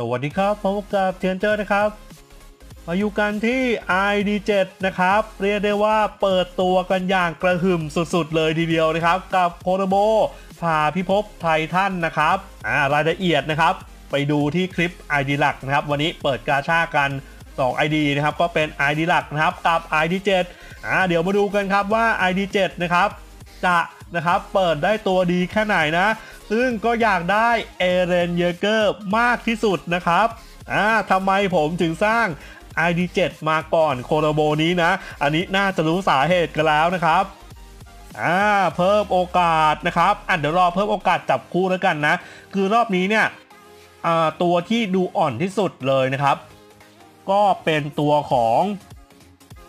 สวัสดีครับพบกับเทียนเจอร์นะครับ มาอยู่กันที่ ID7 นะครับ เรียกได้ว่าเปิดตัวกันอย่างกระหึ่มสุดๆ เลยทีเดียวนะครับ กับ collabo ผ่าพิภพไททันนะครับอ่ารายละเอียดนะครับ ไปดูที่คลิป ID หลักนะครับ วันนี้เปิดกาชากัน 2 ID นะครับ ก็เป็น ID หลักนะครับ กับ ID7 อ่าเดี๋ยวมาดูกันครับว่า ID7 นะครับ จะนะครับเปิดได้ตัวดีแค่ไหนนะ ซึ่งก็อยากได้เอเรนเยเกอร์มากที่สุดนะครับอ่าทำไมผมถึงสร้าง ID7 มาก่อน collabo นี้นะ อันนี้น่าจะรู้สาเหตุกันแล้วนะครับอ่าเพิ่มโอกาสนะครับอะเดี๋ยวรอเพิ่มโอกาสจับคู่แล้วกันนะ คือรอบนี้เนี่ยอ่าตัวที่ดูอ่อนที่สุดเลยนะครับ ก็เป็นตัวของ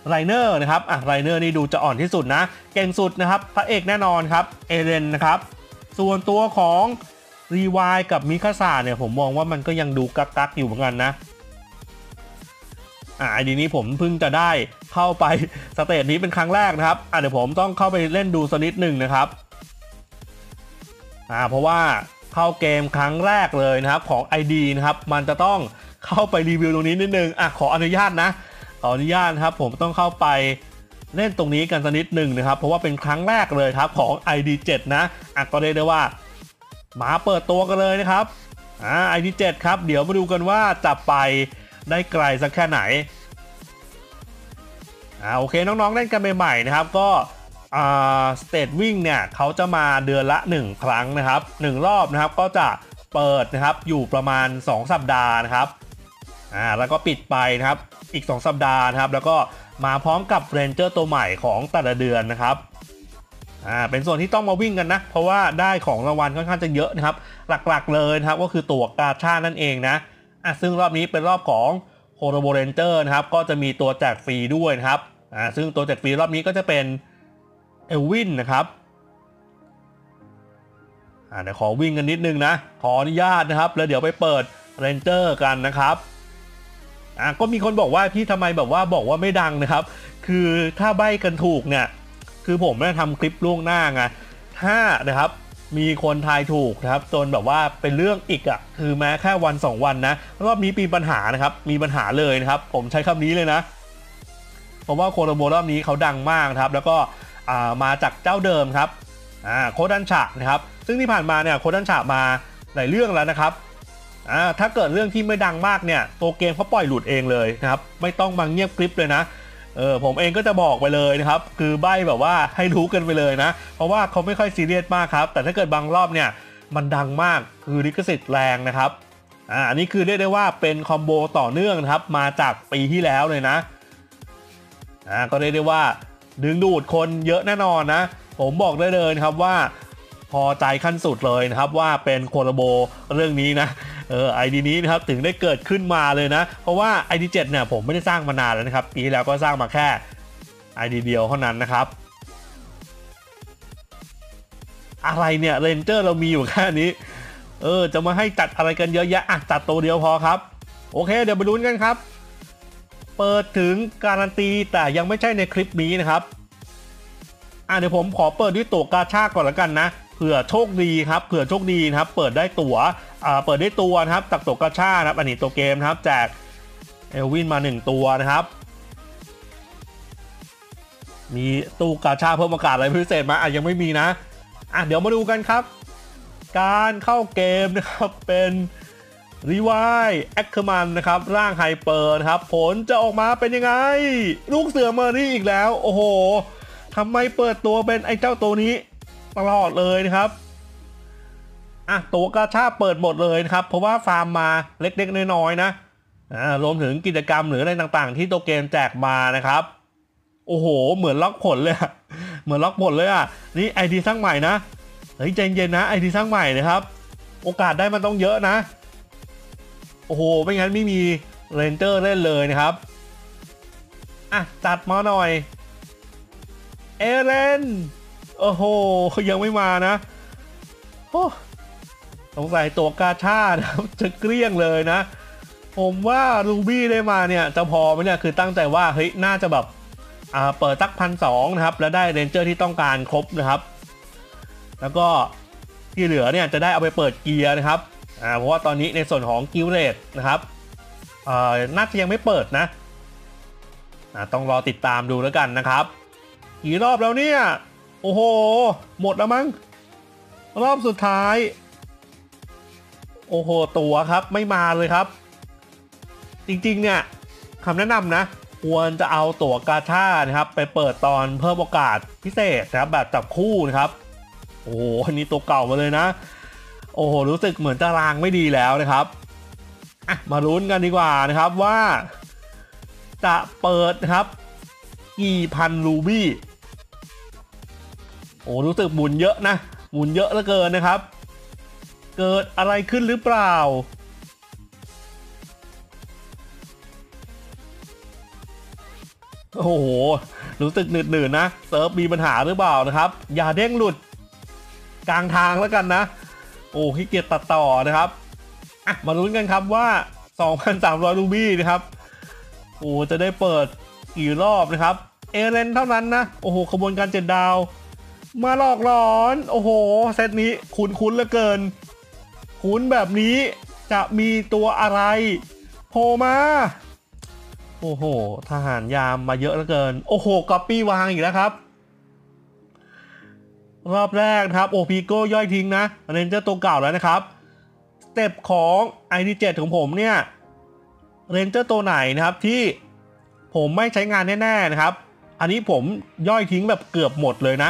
ไรเนอร์นะครับอะไรเนอร์นี่ดูจะอ่อนที่สุดนะ เก่งสุดนะครับ พระเอกแน่นอนครับ เอเรนนะครับ ส่วนตัวของรีวายกับมิคาซาเนี่ยผมมองว่ามันก็ยังดูกักกักๆอยู่เหมือนกันนะอ่าไอดีนี้ผมเพิ่งจะได้เข้าไปสเตจนี้เป็นครั้งแรกนะครับอะเดี๋ยวผมต้องเข้าไปเล่นดูสักนิดหนึ่งนะครับอ่าเพราะว่าเข้าเกมครั้งแรกเลยนะครับของ ID นะครับมันจะต้องเข้าไปรีวิวตรงนี้นิดนึงอะขออนุญาตนะขออนุญาตนะครับผมต้องเข้าไป เล่นตรงนี้กันสักนิดหนึ่งนะครับ เพราะว่าเป็นครั้งแรกเลยครับของ ID7 นะอะก็เรียกได้ว่า มาเปิดตัวกันเลยนะครับอ่า ID7 ครับ เดี๋ยวมาดูกันว่าจะไปได้ไกลสักแค่ไหนอ่าโอเคน้องๆเล่นกันใหม่ๆนะครับ ก็อ่าสเตทวิ่งเนี่ยเขาจะมาเดือนละ 1 ครั้งนะครับ 1 รอบนะครับก็จะเปิดนะครับอยู่ประมาณ 2 สัปดาห์นะครับอ่าแล้วก็ปิดไปนะครับอีก 2 สัปดาห์นะครับ แล้วก็ มาพร้อมกับ ranger ตัวใหม่ของแต่ละเดือนนะครับอ่าเป็นส่วนที่ต้องมาวิ่งกันนะ เพราะว่าได้ของรางวัลค่อนข้างจะเยอะนะครับ หลักๆเลยนะครับก็คือตัวกาชานั่นเองนะอะซึ่งรอบนี้เป็นรอบของโ o โ o โบเรนเจอร์นะครับก็จะมีตัวแจกฟรีด้วยนะครับอ่าซึ่งตัวแจกฟรีรอบนี้ก็จะเป็นเอลวินนะครับอ่าเดี๋ยวขอวิ่งกันนิดนึงนะ ขออนุญาตนะครับ แล้วเดี๋ยวไปเปิดเรนเจอร์กันนะครับ อ่าก็มีคนบอกว่าพี่ทำไมแบบว่าบอกว่าไม่ดังนะครับ คือถ้าใบกันถูกเนี่ย คือผมได้ทำคลิปล่วงหน้าไงถ้านะครับมีคนทายถูกนะครับจนแบบว่าเป็นเรื่องอีกอะ่ะคือแม้แค่วัน 2 วันนะรอบนี้มีปัญหานะครับมีปัญหาเลยนะครับผมใช้คำนี้เลยนะ เพราะว่าโคโรโบรอบนี้เขาดังมากนะครับ แล้วก็มาจากเจ้าเดิมครับโคดันฉะนะครับ ซึ่งที่ผ่านมาเนี่ยโคดันฉะมาหลายเรื่องแล้วนะครับ อ่าถ้าเกิดเรื่องที่ไม่ดังมากเนี่ยตัวเกมเขาปล่อยหลุดเองเลยนะครับไม่ต้องมาเงียบกริปเลยนะเออผมเองก็จะบอกไปเลยนะครับคือใบแบบว่าให้รู้กันไปเลยนะ เพราะว่าเขาไม่ค่อยซีเรียสมากครับ แต่ถ้าเกิดบางรอบเนี่ยมันดังมากคือลิขสิทธิ์แรงนะครับอ่าอันนี้คือเรียกได้ว่าเป็นคอมโบต่อเนื่องนะครับมาจากปีที่แล้วเลยนะอ่าก็เรียกได้ว่าดึงดูดคนเยอะแน่นอนนะ ผมบอกได้เลยนะครับว่าพอใจขั้นสุดเลยนะครับว่าเป็นโคลโบเรื่องนี้นะ เออไอดีนี้นะครับถึงได้เกิดขึ้นมาเลยนะ เพราะว่า ID7 เนี่ยผมไม่ได้สร้างมานานแล้วนะครับ ปีที่แล้วก็สร้างมาแค่ ID เดียวเท่านั้นนะครับอะไรเนี่ยเรนเจอร์เรามีอยู่แค่นี้ เออ จะมาให้จัดอะไรกันเยอะแยะอะจัดตัวเดียวพอครับ โอเค เดี๋ยวไปลุ้นกันครับ เปิดถึงการันตีแต่ยังไม่ใช่ในคลิปนี้นะครับ อะเดี๋ยวผมขอเปิดด้วยตัวกาชาก่อนล้วกันนะ ผื่อโชคดีครับเผื่อโชคดีนะครับ เปิดได้ตั๋วเปิดได้ตัวนะครับจากตัวกาชานะครับ อันนี้ตัวเกมนะครับแจกเอลวินมา 1 ตัวนะครับ มีตู้กาชาเพิ่มโอกาสอะไรพิเศษไหมาอะยังไม่มีนะอะเดี๋ยวมาดูกันครับ การเข้าเกมนะครับเป็นรีวายแอคเคอร์มันนะครับ ร่าง hyper นะครับ ผลจะออกมาเป็นยังไง ลูกเสือเมอรี่อีกแล้ว โอ้โหทำไมเปิดตัวเป็นไอ้เจ้าตัวนี้ ตลอดเลยนะครับอะตัวกาชาเปิดหมดเลยนะครับ เพราะว่าฟาร์มมาเล็กๆน้อยๆนะอ่ารวมถึงกิจกรรมหรืออะไรต่างๆ ที่ตัวเกมแจกมานะครับ โอ้โห เหมือนล็อกผลเลยเหมือนล็อกผลเลยอะนี่ ID สร้างใหม่นะเฮ้ยใจเย็นนะ ID สร้างใหม่นะครับ โอกาสได้มันต้องเยอะนะ โอ้โหไม่งั้นไม่มี ranger เล่นเลยนะครับอะจัดมาหน่อยเอเรน โอ้โห ยังไม่มานะโอ้สงสัยตัวกาชาจะเกลี้ยงเลยนะ ผมว่ารูบี้ได้มาเนี่ย จะพอไหมเนี่ย คือตั้งใจว่า เฮ้ย น่าจะแบบอ่าเปิดสักพันสองนะครับ แล้วได้ ranger ที่ต้องการครบนะครับ แล้วก็ที่เหลือเนี่ยจะได้เอาไปเปิดเกียร์นะครับอ่าเพราะว่าตอนนี้ในส่วนของ guild raid นะครับอ่าน่าจะยังไม่เปิดนะอ่าต้องรอติดตามดูแล้วกันนะครับ กี่รอบแล้วเนี่ย โอ้โห หมดแล้วมั้ง รอบสุดท้าย โอ้โห ตัวครับไม่มาเลยครับ จริงๆ เนี่ยคำแนะนำนะ ควรจะเอาตั๋วกาชานะครับ ไปเปิดตอนเพิ่มโอกาสพิเศษนะครับ แบบจับคู่นะครับ โอ้โหอันนี้ตัวเก่ามาเลยนะ โอ้โห รู้สึกเหมือนตารางไม่ดีแล้วนะครับอะมาลุ้นกันดีกว่านะครับว่า จะเปิดนะครับกี่พันรูบี้ อ้รู้สึกหมุนเยอะนะ หมุนเยอะเหลือเกินนะครับ เกิดอะไรขึ้นหรือเปล่า โอ้โห รู้สึกหนืดหนืดนะ เซิร์ฟมีปัญหาหรือเปล่านะครับ อย่าเด้งหลุด กลางทางแล้วกันนะ โอ้ขี้เกียจตัดต่อนะครับอะมาลุ้นกันครับว่า 2,300 รูบี้นะครับ โอ้จะได้เปิดกี่รอบนะครับ เอเลนเท่านั้นนะ โอ้โหขบวนการเจ็ดดาว มาหลอกหลอน โอ้โห เซตนี้คุ้นคุ้นเหลือเกิน คุ้นแบบนี้จะมีตัวอะไรโผล่มา โอ้โห ทหารยามมาเยอะเหลือเกิน โอ้โหก๊อปปี้วางอีกแล้วครับ รอบแรกครับ โอพีโก้ย่อยทิ้งนะ ranger ตัวเก่าแล้วนะครับสเต็ปของไอ ID7 ของผมเนี่ย ranger ตัวไหนนะครับที่ผมไม่ใช้งานแน่ๆนะครับ อันนี้ผมย่อยทิ้งแบบเกือบหมดเลยนะ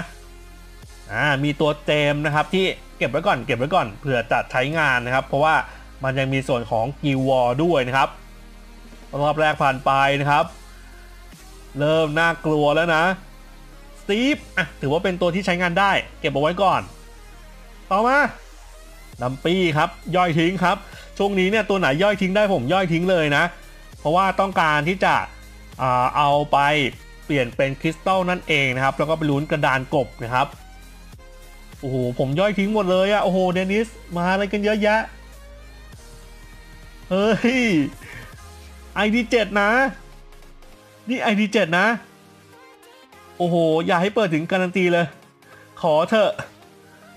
อ่ามีตัวเจมนะครับที่เก็บไว้ก่อนเก็บไว้ก่อนเผื่อจะใช้งานนะครับ เพราะว่ามันยังมีส่วนของกิววอด้วยนะครับรอบแรกผ่านไปนะครับ เริ่มน่ากลัวแล้วนะสตีฟอะถือว่าเป็นตัวที่ใช้งานได้ เก็บเอาไว้ก่อน ต่อมาดัมปี้ครับย่อยทิ้งครับ ช่วงนี้เนี่ยตัวไหนย่อยทิ้งได้ผมย่อยทิ้งเลยนะ เพราะว่าต้องการที่จะเอาไปเปลี่ยนเป็นคริสตัลนั่นเองนะครับ แล้วก็ไปลุ้นกระดานกบนะครับ โอ้โห ผมย่อยทิ้งหมดเลยอะโอ้โห เดนิส มาอะไรกันเยอะแยะ เฮ้ย ID7 นะ นี่ ID7 นะ โอ้โห อย่าให้เปิดถึงการันตีเลย ขอเถอะ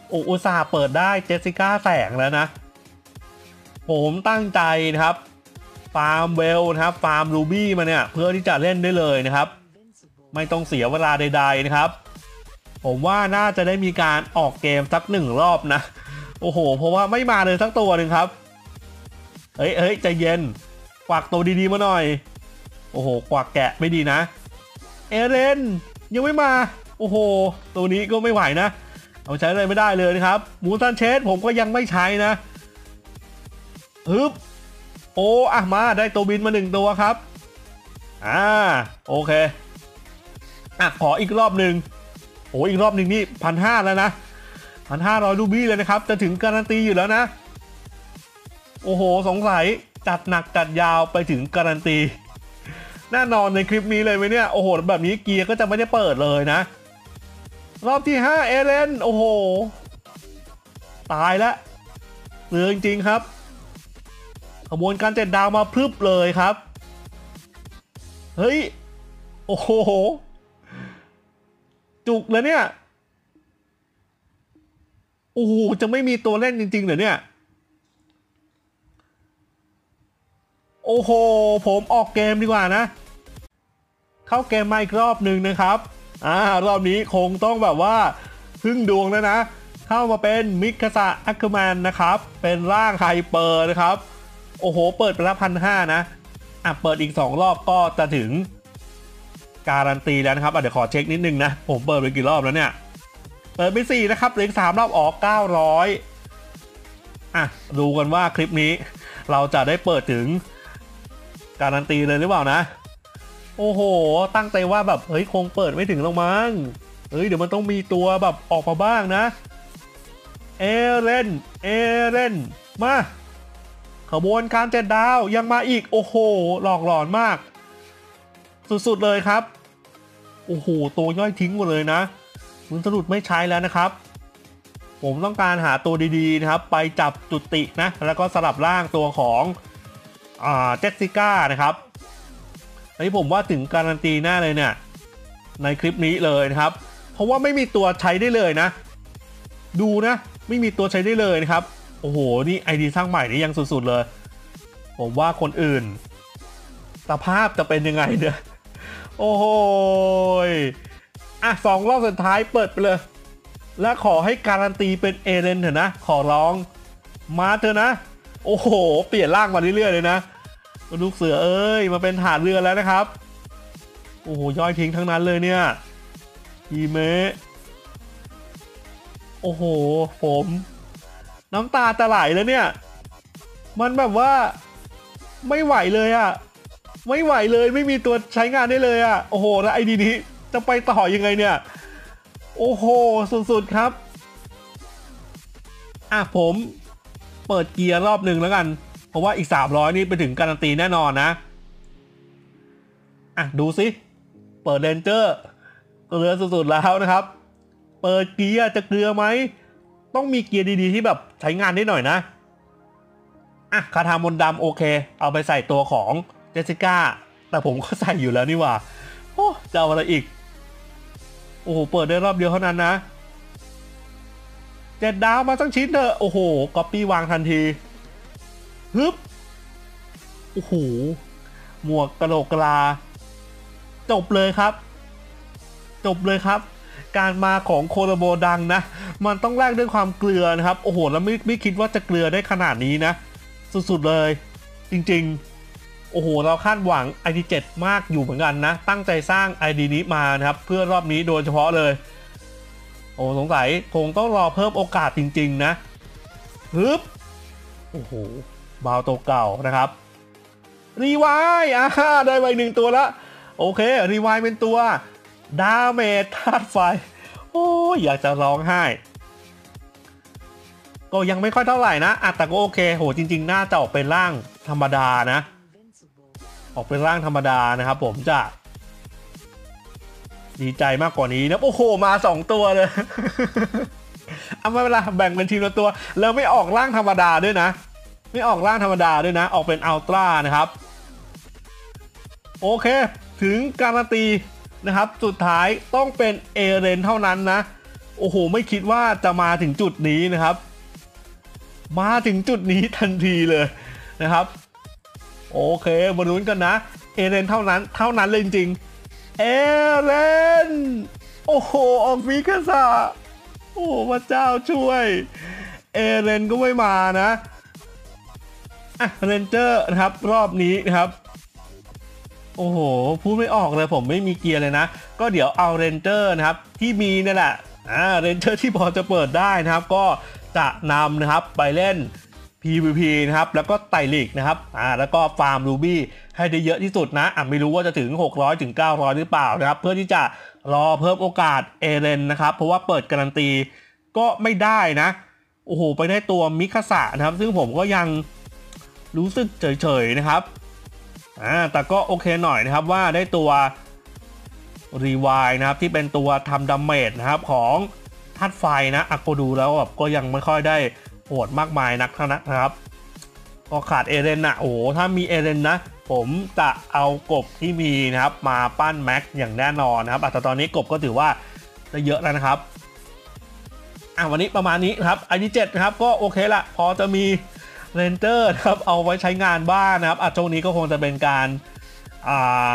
โอ้อุตส่าห์เปิดได้เจสสิก้าแสงแล้วนะ ผมตั้งใจนะครับ ฟาร์มเวลนะครับ ฟาร์มรูบี้มาเนี่ย เพื่อที่จะเล่นได้เลยนะครับ ไม่ต้องเสียเวลาใด ๆนะครับ ผมว่าน่าจะได้มีการออกเกมสักหนึ่งรอบนะ โอ้โห เพราะว่าไม่มาเลยสักตัวหนึ่งครับ เฮ้ยเฮ้ยใจเย็นกวักตัวดีๆมาหน่อย โอ้โหกวักแกะไม่ดีนะ เอเรนยังไม่มา โอ้โห ตัวนี้ก็ไม่ไหวนะ เอาใช้อะไรไม่ได้เลยนะครับ มูซันเชสผมก็ยังไม่ใช้นะฮึบโอ้อะมาได้ตัวบินมาหนึ่งตัวครับ อ่า โอเค อะ ขออีกรอบหนึ่ง โอ้อีกรอบหนึ่งนี่พันห้าแล้วนะพันห้าร้อยรูบี้เลยนะครับ จะถึงการันตีอยู่แล้วนะ โอ้โห สงสัยจัดหนักจัดยาวไปถึงการันตี แน่นอนในคลิปนี้เลยไหมเนี่ย โอ้โห แบบนี้เกียร์ก็จะไม่ได้เปิดเลยนะ รอบที่ 5 เอเลนโอ้โห ตายแล้วเหลือจริงๆครับขบวนการเจ็ดดาวมาพรึบเลยครับ เฮ้ย โอ้โห จุกแล้วเนี่ยโอ้โหจะไม่มีตัวเล่นจริงๆเหรอเนี่ย โอ้โห ผมออกเกมดีกว่านะ เข้าเกมมาอีกรอบหนึ่งนะครับอ่ารอบนี้คงต้องแบบว่าพึ่งดวงแล้วนะ เข้ามาเป็นมิกาซาอัคคแมนนะครับ เป็นร่างไฮเปอร์นะครับ โอ้โห เปิดไปล้วพันห้านะ อะ เปิดอีก 2 รอบก็จะถึง การันตีแล้วนะครับเดี๋ยวขอเช็คนิดนึงนะ ผมเปิดไปกี่รอบแล้วเนี่ย เปิดไป4นะครับเหลืออีก3รอบออก 900 อะ ดูกันว่าคลิปนี้เราจะได้เปิดถึงการันตีเลยหรือเปล่านะ โอ้โห ตั้งใจว่าแบบ เฮ้ย คงเปิดไม่ถึงหรอกมั้งเฮ้ย เดี๋ยวมันต้องมีตัวแบบออกมาบ้างนะ เอเรน เอเรน มา ขบวนการเจ็ดดาวยังมาอีก โอ้โห หลอกหลอนมาก สุดๆเลยครับ โอ้โห ตัวย่อยทิ้งหมดเลยนะมึงสรุปไม่ใช้แล้วนะครับ ผมต้องการหาตัวดีๆนะครับ ไปจับจุตินะ แล้วก็สลับร่างตัวของอ่าเจสสิก้านะครับอันนี้ผมว่าถึงการันตีแน่เลยเนี่ย ในคลิปนี้เลยนะครับ เพราะว่าไม่มีตัวใช้ได้เลยนะ ดูนะ ไม่มีตัวใช้ได้เลยนะครับ โอ้โห นี่ไอดีสร้างใหม่นี่ยังสุดๆเลย ผมว่าคนอื่นสภาพจะเป็นยังไงเนี่ย โอ้โหอะสองรอบสุดท้ายเปิดไปเลย และขอให้การันตีเป็นเอเลนเถอะนะ ขอร้อง มาเถอะนะ โอ้โห เปลี่ยนร่างมาเรื่อยๆเลยนะ ลูกเสือเอ้ย มาเป็นฐานเรือแล้วนะครับ โอ้โห ย่อยทิ้งทั้งนั้นเลยเนี่ยอีเมะโอ้โห ผม น้ำตาจะไหลแล้วเนี่ย มันแบบว่าไม่ไหวเลยอะ ไม่ไหวเลยไม่มีตัวใช้งานได้เลยอะโอ้โห แล้วไอดีนี้จะไปต่อยังไงเนี่ย โอ้โห สุดๆครับ อะผมเปิดเกียร์รอบหนึ่งแล้วกัน เพราะว่าอีก 300 นี่ไปถึงการันตีแน่นอนนะ อะ ดูสิเปิดเรนเจอร์เกลือสุดๆแล้วนะครับ เปิดเกียร์จะเกลือไหม ต้องมีเกียร์ดีๆที่แบบใช้งานได้หน่อยนะ อะ คาถามนดำโอเค เอาไปใส่ตัวของ เจสสิก้า แต่ผมก็ใส่อยู่แล้วนี่ว่าโอ้จะเอาอะไรอีก โอ้โห เปิดได้รอบเดียวเท่านั้นนะเจ็ดดาวมาสักชิ้นเถอะโอ้โหก๊อปปี้วางทันที ฮึบ โอ้โห หมวกกระโหลกกลา จบเลยครับ จบเลยครับ การมาของโคโรโบดังนะ มันต้องแลกด้วยความเกลือนะครับ โอ้โห แล้วไม่ไม่คิดว่าจะเกลือได้ขนาดนี้นะ สุดๆเลย จริง ๆ โอ้โห เราคาดหวัง ID7 มากอยู่เหมือนกันนะ ตั้งใจสร้าง ID นี้มานะครับ เพื่อรอบนี้โดยเฉพาะเลย โอ้สงสัยคงต้องรอเพิ่มโอกาสจริง ๆ นะฮึบโอ้โหบาวตัวเก่านะครับ รีไวายอ่าได้ไปหนึ่งตัวละ โอเค รีไวเป็นตัว ดาเมจธาตุไฟ โอ้ยอยากจะร้องไห้ ก็ยังไม่ค่อยเท่าไหร่นะอะแต่ก็โอเค โหจริง ๆ น่าจะออกเป็นร่างธรรมดานะ ออกเป็นร่างธรรมดานะครับ ผมจะ ดีใจมากกว่านี้นะโอ้โหมา2ตัวเลยเอาไม่เป็นไรแบ่งเป็นทีมละตัว แล้วไม่ออกร่างธรรมดาด้วยนะ ไม่ออกร่างธรรมดาด้วยนะ ออกเป็นอัลตร้านะครับ โอเค ถึงการันตีนะครับ สุดท้ายต้องเป็นเอเรนเท่านั้นนะ โอ้โห ไม่คิดว่าจะมาถึงจุดนี้นะครับ มาถึงจุดนี้ทันทีเลยนะครับ โอเคมาลุ้นกันนะ เอเรนเท่านั้นเท่านั้นเลยจริงๆเอเรนโอ้โห ออกมิกาซาโอ้พระเจ้าช่วย เอเรนก็ไม่มานะอะ ranger นะครับรอบนี้นะครับ โอ้โห พูดไม่ออกเลยผมไม่มีเกียร์เลยนะ ก็เดี๋ยวเอา ranger นะครับ ที่มีนี่แหละอ่า ranger ที่พอจะเปิดได้นะครับ ก็จะนำนะครับไปเล่น PVP นะครับ แล้วก็ไต่ลีกนะครับ อ่า แล้วก็ฟาร์มรูบี้ให้ได้เยอะที่สุดนะ อะไม่รู้ว่าจะถึง 600 ถึง 900 หรือเปล่านะครับ เพื่อที่จะรอเพิ่มโอกาสเอเรนนะครับ เพราะว่าเปิดการันตีก็ไม่ได้นะ โอ้โห ไปได้ตัวมิคาสะนะครับ ซึ่งผมก็ยังรู้สึกเฉยๆนะครับ อ่า แต่ก็โอเคหน่อยนะครับว่าได้ตัวรีวายนะครับที่เป็นตัวทำ damage นะครับของธาตุไฟนะอักโกดูแล้วแบบก็ยังไม่ค่อยได้ โหดมากมายนักเท่านั้นนะครับก็ขาดเอเรนนะโอ้ถ้ามีเอเรนนะ ผมจะเอากบที่มีนะครับมาปั้น max อย่างแน่นอนนะครับแต่ตอนนี้กบก็ถือว่าได้เยอะแล้วนะครับอะวันนี้ประมาณนี้ครับ ID เจ็ดนะครับก็โอเคละพอจะมี ranger ครับเอาไว้ใช้งานบ้างนะครับอะช่วงนี้ก็คงจะเป็นการอ่า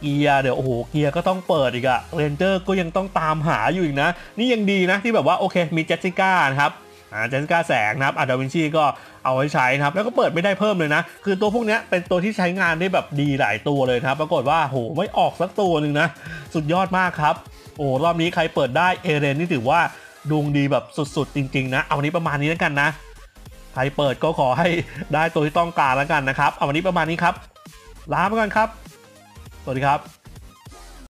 เกียร์เดี๋ยวโอ้โหเกียร์ก็ต้องเปิดอีกอะ ranger ก็ยังต้องตามหาอยู่อีกนะ นี่ยังดีนะที่แบบว่าโอเคมีเจสสิก้านะครับ อ่าเจสสิก้าแสงนะครับอะดาวินชีก็เอาไว้ใช้นะครับแล้วก็เปิดไม่ได้เพิ่มเลยนะ คือตัวพวกนี้เป็นตัวที่ใช้งานได้แบบดีหลายตัวเลยนะครับ ปรากฏว่าโหไม่ออกสักตัวหนึ่งนะ สุดยอดมากครับ โอ้รอบนี้ใครเปิดได้เอเรนนี่ถือว่าดวงดีแบบสุดๆ จริงๆนะ เอาวันนี้ประมาณนี้แล้วกันนะ ใครเปิดก็ขอให้ได้ตัวที่ต้องการแล้วกันนะครับ เอาวันนี้ประมาณนี้ครับ ลาไปก่อนครับ สวัสดีครับ